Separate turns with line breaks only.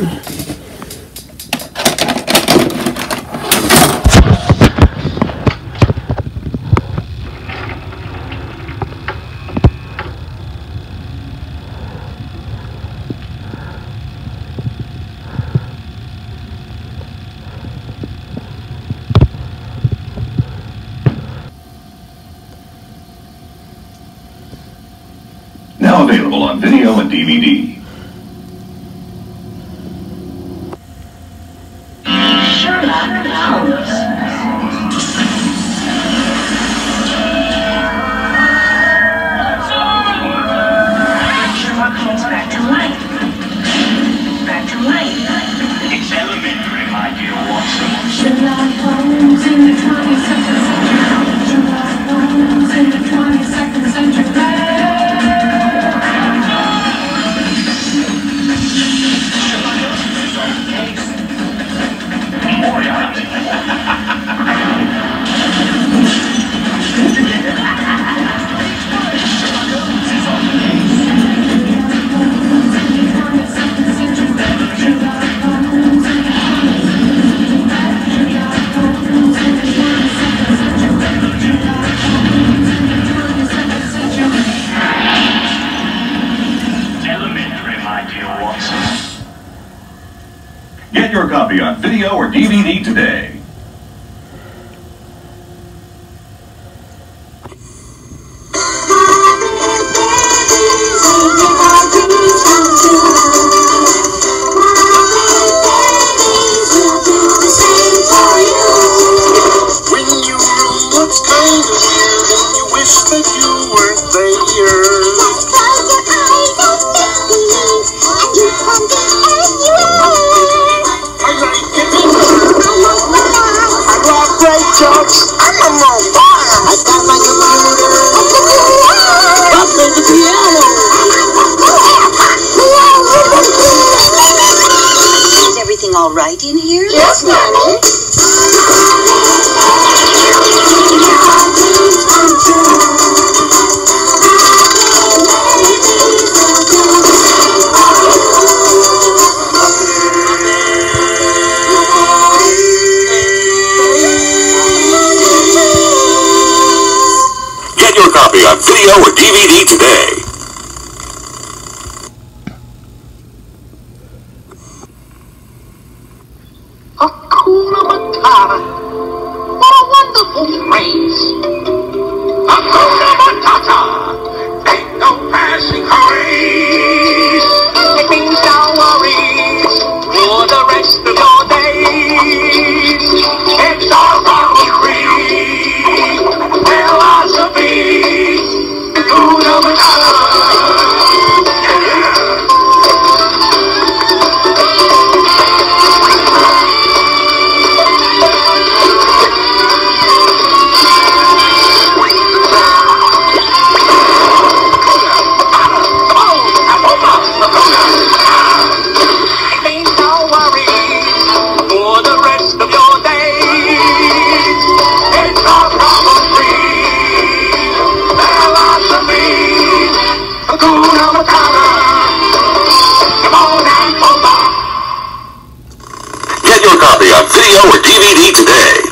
Now available on video and DVD.
好东西
Get your copy on video or DVD today.
I'm a robot. I got my computer. I play the piano.
Is everything all right in here?
Yes, Nanny.
Video or DVD today.
Hakuna Matata. What a wonderful phrase.
Get your copy on video or DVD today.